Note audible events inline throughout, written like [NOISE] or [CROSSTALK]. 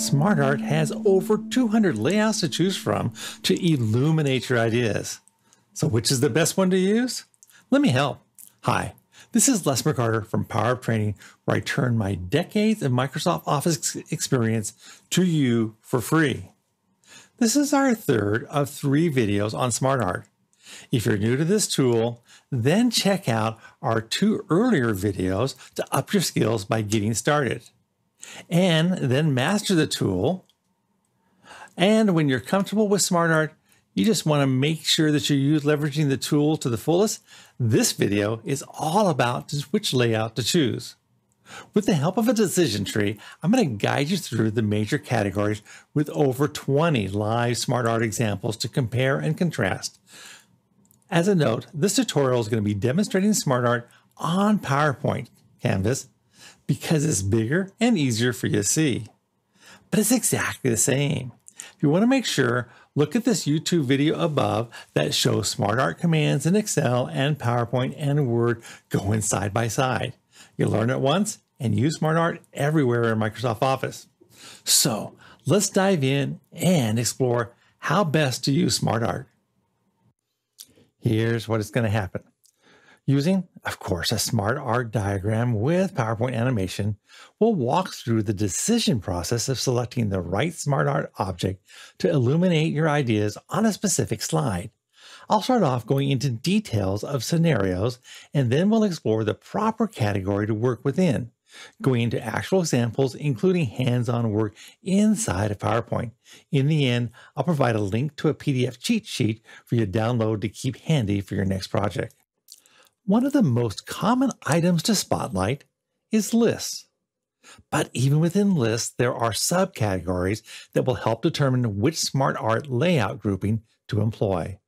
SmartArt has over 200 layouts to choose from to illuminate your ideas. So, which is the best one to use? Let me help. Hi, this is Les McCarter from Power Up Training, where I turn my decades of Microsoft Office experience to you for free. This is our third of three videos on SmartArt. If you're new to this tool, then check out our two earlier videos to up your skills by getting started and then master the tool. And when you're comfortable with SmartArt, you just want to make sure that you're leveraging the tool to the fullest. This video is all about which layout to choose. With the help of a decision tree, I'm going to guide you through the major categories with over 20 live SmartArt examples to compare and contrast. As a note, this tutorial is going to be demonstrating SmartArt on PowerPoint Canvas because it's bigger and easier for you to see. But it's exactly the same. If you want to make sure, look at this YouTube video above that shows SmartArt commands in Excel and PowerPoint and Word going side by side. You'll learn it once and use SmartArt everywhere in Microsoft Office. So let's dive in and explore how best to use SmartArt. Here's what is going to happen. Using, of course, a smart SmartArt diagram with PowerPoint animation, we'll walk through the decision process of selecting the right SmartArt object to illuminate your ideas on a specific slide. I'll start off going into details of scenarios, and then we'll explore the proper category to work within, going into actual examples, including hands-on work inside of PowerPoint. In the end, I'll provide a link to a PDF cheat sheet for you to download to keep handy for your next project. One of the most common items to spotlight is lists. But even within lists, there are subcategories that will help determine which SmartArt layout grouping to employ.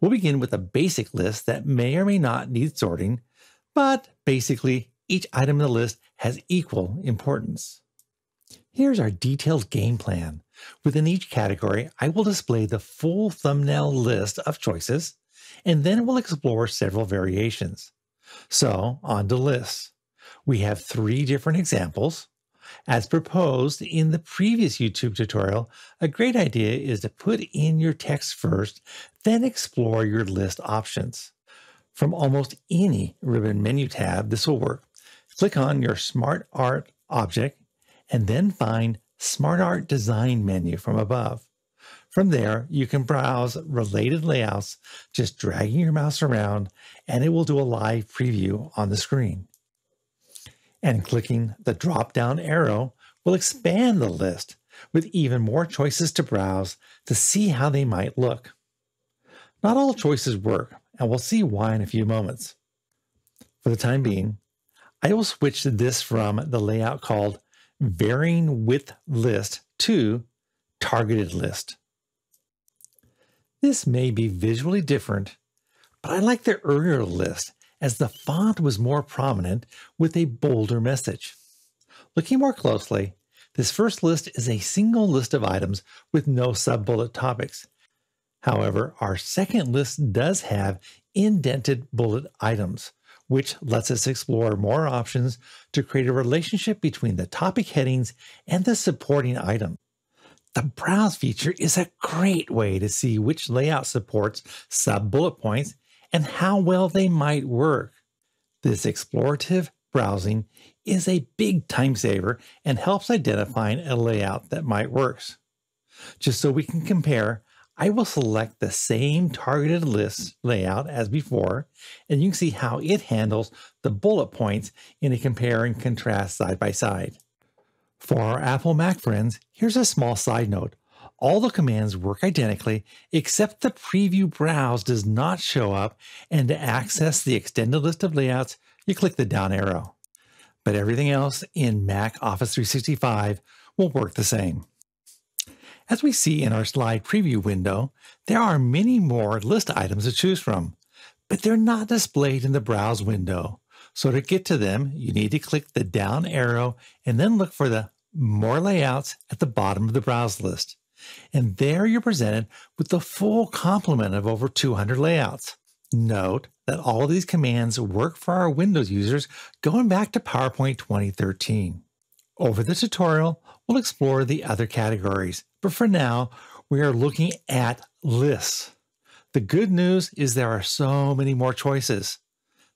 We'll begin with a basic list that may or may not need sorting, but basically, each item in the list has equal importance. Here's our detailed game plan. Within each category, I will display the full thumbnail list of choices and then we'll explore several variations. So, on to lists. We have three different examples. As proposed in the previous YouTube tutorial, a great idea is to put in your text first, then explore your list options. From almost any ribbon menu tab, this will work. Click on your Smart Art object and then find Smart Art Design menu from above. From there, you can browse related layouts, just dragging your mouse around, and it will do a live preview on the screen. And clicking the drop down arrow will expand the list with even more choices to browse to see how they might look. Not all choices work, and we'll see why in a few moments. For the time being, I will switch this from the layout called Varying Width List to Targeted List. This may be visually different, but I like the earlier list as the font was more prominent with a bolder message. Looking more closely, this first list is a single list of items with no sub-bullet topics. However, our second list does have indented bullet items, which lets us explore more options to create a relationship between the topic headings and the supporting item. The browse feature is a great way to see which layout supports sub bullet points and how well they might work. This explorative browsing is a big time saver and helps identifying a layout that might work. Just so we can compare, I will select the same targeted list layout as before, and you can see how it handles the bullet points in a compare and contrast side by side. For our Apple Mac friends, here's a small side note. All the commands work identically, except the preview browse does not show up, and to access the extended list of layouts, you click the down arrow. But everything else in Mac Office 365 will work the same. As we see in our slide preview window, there are many more list items to choose from, but they're not displayed in the browse window. So to get to them, you need to click the down arrow and then look for the more layouts at the bottom of the browse list. And there you're presented with the full complement of over 200 layouts. Note that all of these commands work for our Windows users going back to PowerPoint 2013. Over the tutorial, we'll explore the other categories. But for now, we are looking at lists. The good news is there are so many more choices.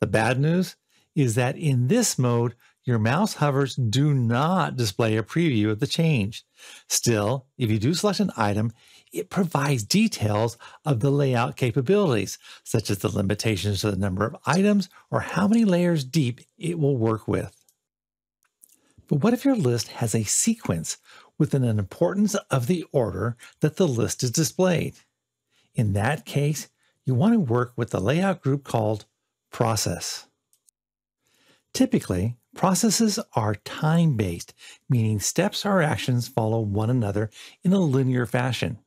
The bad news is that in this mode, your mouse hovers do not display a preview of the change. Still, if you do select an item, it provides details of the layout capabilities, such as the limitations to the number of items or how many layers deep it will work with. But what if your list has a sequence within an importance of the order that the list is displayed? In that case, you want to work with the layout group called Process. Typically, processes are time based, meaning steps or actions follow one another in a linear fashion.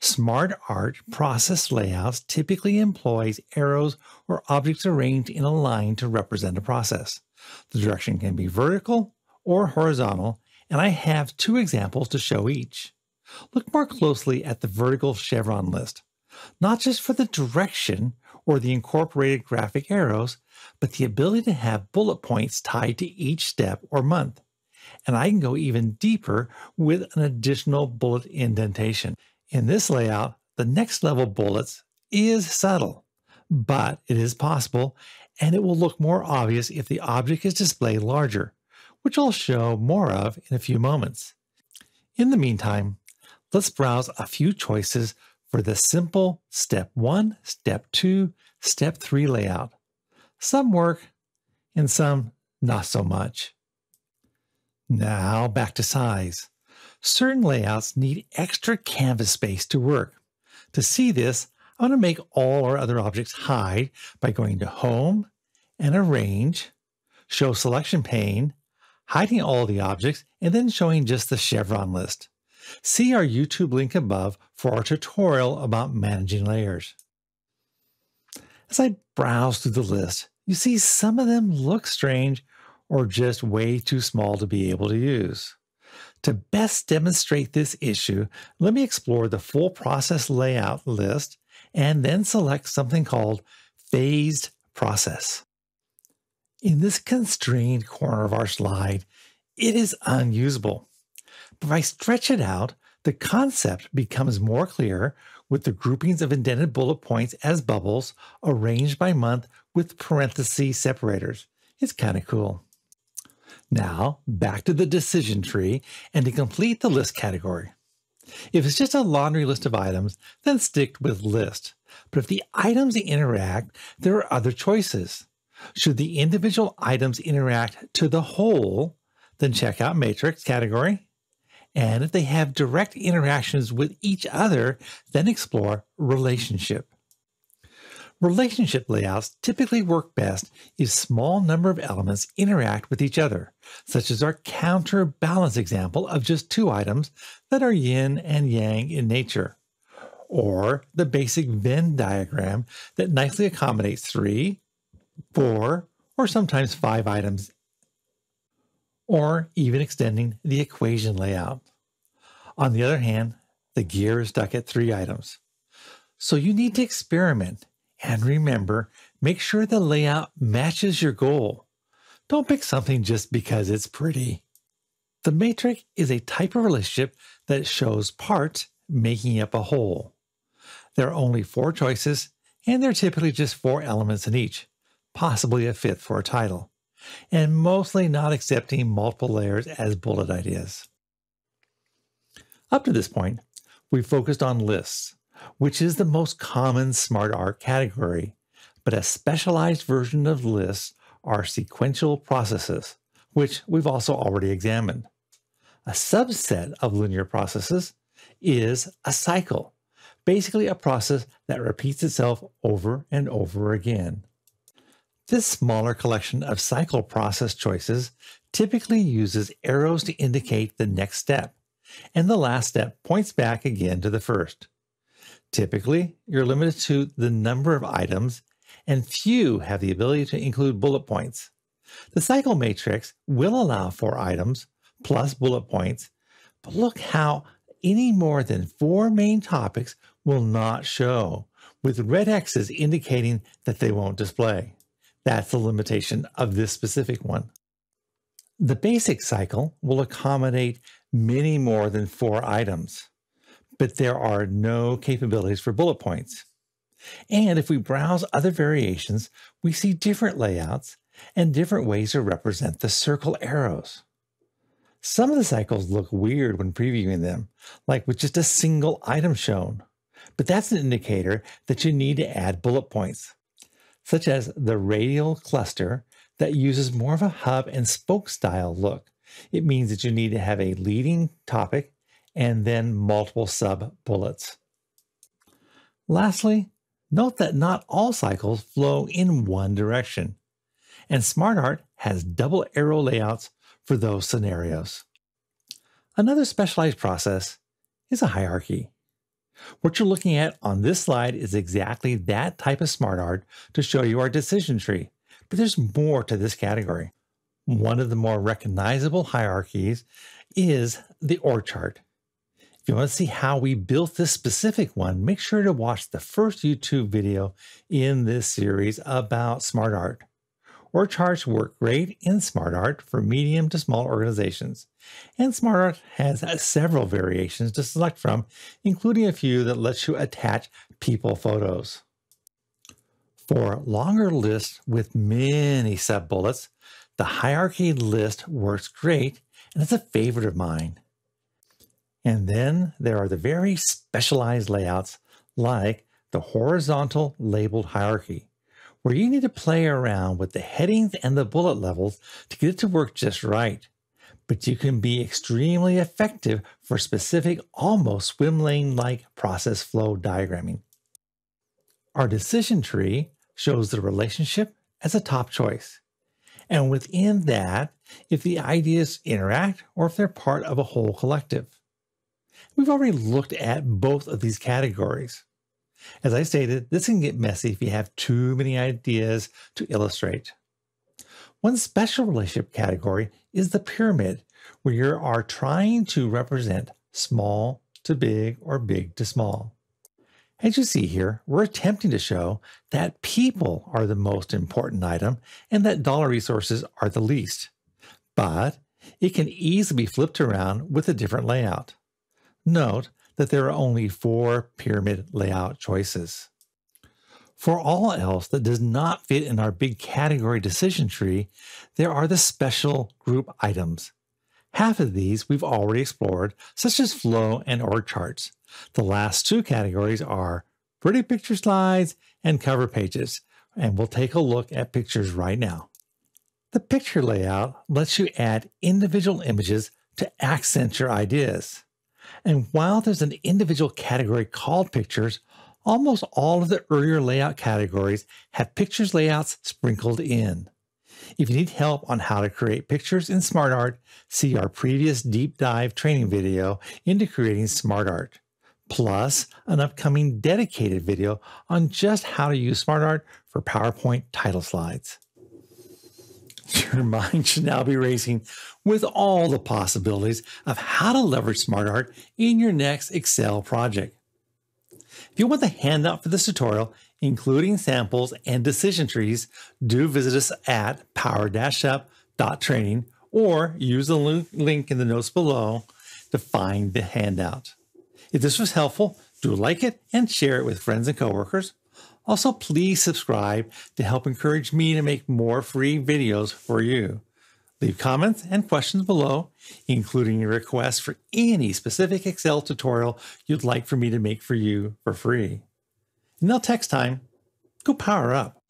Smart art process layouts typically employs arrows or objects arranged in a line to represent a process. The direction can be vertical or horizontal, and I have two examples to show each. Look more closely at the vertical chevron list, not just for the direction or the incorporated graphic arrows, but the ability to have bullet points tied to each step or month. And I can go even deeper with an additional bullet indentation. In this layout, the next level bullets is subtle, but it is possible, and it will look more obvious if the object is displayed larger which I'll show more of in a few moments. In the meantime, let's browse a few choices for the simple step 1, step 2, step 3 layout. Some work and some not so much. Now back to size. Certain layouts need extra canvas space to work. To see this, I'm going to make all our other objects hide by going to Home and Arrange, Show Selection Pane, hiding all the objects, and then showing just the chevron list. See our YouTube link above for our tutorial about managing layers. As I browse through the list, you see some of them look strange or just way too small to be able to use. To best demonstrate this issue, let me explore the full process layout list and then select something called phased process. In this constrained corner of our slide, it is unusable. But if I stretch it out, the concept becomes more clear with the groupings of indented bullet points as bubbles arranged by month with parenthesis separators. It's kind of cool. Now, back to the decision tree and to complete the list category. If it's just a laundry list of items, then stick with list. But if the items interact, there are other choices. Should the individual items interact to the whole, then check out matrix category. And if they have direct interactions with each other, then explore relationship. Relationship layouts typically work best if small number of elements interact with each other, such as our counterbalance example of just two items that are yin and yang in nature, or the basic Venn diagram that nicely accommodates three, four, or sometimes five items, or even extending the equation layout. On the other hand, the gear is stuck at three items. So you need to experiment and remember, make sure the layout matches your goal. Don't pick something just because it's pretty. The matrix is a type of relationship that shows parts making up a whole. There are only four choices, and there are typically just four elements in each possibly a fifth for a title, and mostly not accepting multiple layers as bullet ideas. Up to this point, we've focused on lists, which is the most common smart art category, but a specialized version of lists are sequential processes, which we've also already examined. A subset of linear processes is a cycle, basically a process that repeats itself over and over again. This smaller collection of cycle process choices typically uses arrows to indicate the next step, and the last step points back again to the first. Typically, you're limited to the number of items, and few have the ability to include bullet points. The cycle matrix will allow four items plus bullet points, but look how any more than four main topics will not show, with red X's indicating that they won't display. That's the limitation of this specific one. The basic cycle will accommodate many more than four items, but there are no capabilities for bullet points. And if we browse other variations, we see different layouts and different ways to represent the circle arrows. Some of the cycles look weird when previewing them, like with just a single item shown, but that's an indicator that you need to add bullet points, such as the radial cluster that uses more of a hub and spoke style look. It means that you need to have a leading topic and then multiple sub bullets. Lastly, note that not all cycles flow in one direction, and SmartArt has double arrow layouts for those scenarios. Another specialized process is a hierarchy. What you're looking at on this slide is exactly that type of SmartArt to show you our decision tree, but there's more to this category. One of the more recognizable hierarchies is the org chart. If you want to see how we built this specific one, make sure to watch the first YouTube video in this series about SmartArt. Org charts work great in SmartArt for medium to small organizations. And SmartArt has several variations to select from, including a few that lets you attach people photos. For longer lists with many sub-bullets, the hierarchy list works great and it's a favorite of mine. And then there are the very specialized layouts like the horizontal labeled hierarchy, where you need to play around with the headings and the bullet levels to get it to work just right. But you can be extremely effective for specific, almost swim lane like process flow diagramming. Our decision tree shows the relationship as a top choice. And within that, if the ideas interact or if they're part of a whole collective. We've already looked at both of these categories. As I stated, this can get messy if you have too many ideas to illustrate. One special relationship category is the pyramid, where you are trying to represent small to big or big to small. As you see here, we're attempting to show that people are the most important item and that dollar resources are the least. But it can easily be flipped around with a different layout. Note that there are only four pyramid layout choices. For all else that does not fit in our big category decision tree, there are the special group items. Half of these we've already explored, such as flow and org charts. The last two categories are pretty picture slides and cover pages, and we'll take a look at pictures right now. The picture layout lets you add individual images to accent your ideas. And while there's an individual category called pictures, almost all of the earlier layout categories have pictures layouts sprinkled in. If you need help on how to create pictures in SmartArt, see our previous deep dive training video into creating SmartArt plus an upcoming dedicated video on just how to use SmartArt for PowerPoint title slides. [LAUGHS] Your mind should now be racing with all the possibilities of how to leverage SmartArt in your next Excel project. If you want the handout for this tutorial, including samples and decision trees, do visit us at power-up.training or use the link in the notes below to find the handout. If this was helpful, do like it and share it with friends and coworkers. Also, please subscribe to help encourage me to make more free videos for you. Leave comments and questions below, including your requests for any specific Excel tutorial you'd like for me to make for you for free. Until next time, go power up.